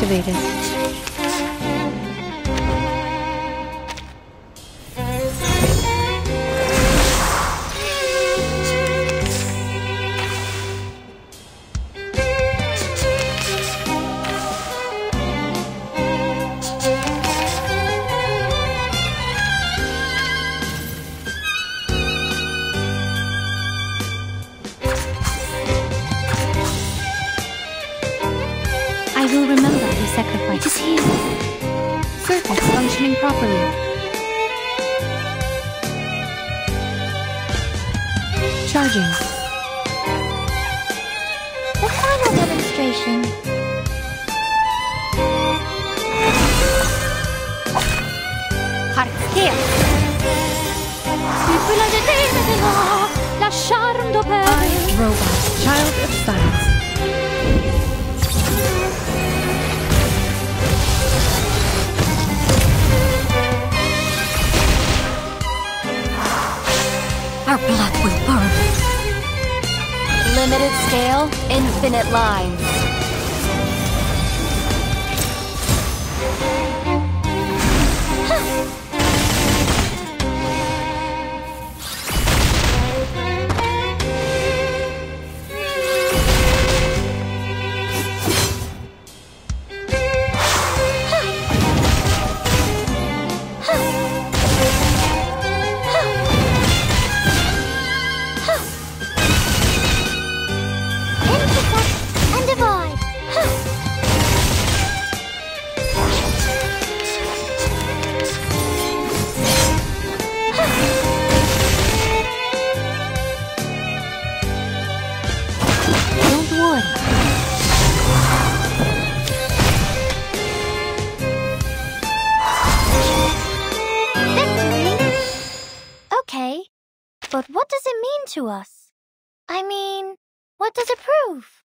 activated. Will remember the sacrifice. It is here. Circuits functioning properly. Charging. The final demonstration. Harkia! Si quella determinata lasciando per I, Robot, Child of Science. Burn. Limited scale, infinite lines. Victory? Okay, but what does it mean to us? I mean, what does it prove?